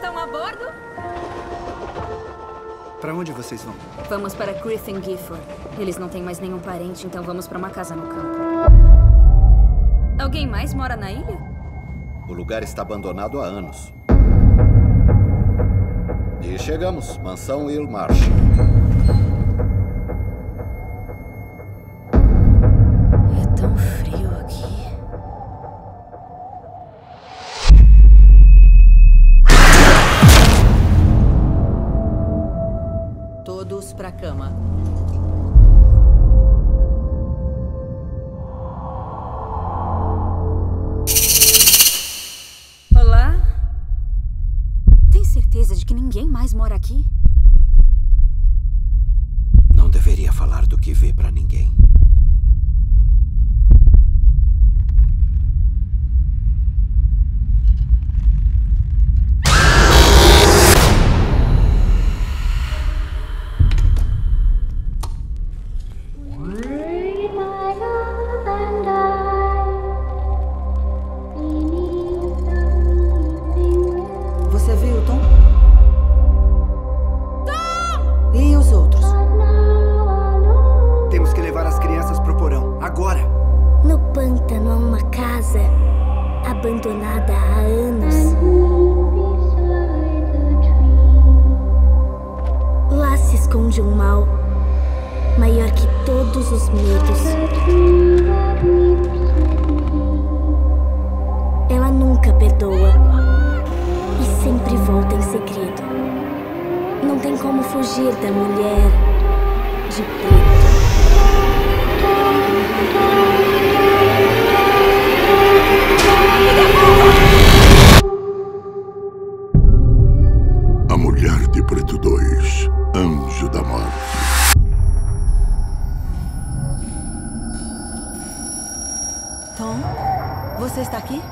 estão a bordo? Para onde vocês vão? Vamos para Griffin Gifford. Eles não têm mais nenhum parente, então vamos para uma casa no campo. Alguém mais mora na ilha? O lugar está abandonado há anos. E chegamos, mansão Ilmarsh. Pra cama. Olá? Tem certeza de que ninguém mais mora aqui? Não deveria falar do que vê pra ninguém. E os outros? Temos que levar as crianças pro porão. Agora! No pântano há uma casa abandonada há anos. Lá se esconde um mal maior que todos os medos. Fugir da mulher de preto. A Mulher de Preto 2, Anjo da Morte. Tom? Você está aqui?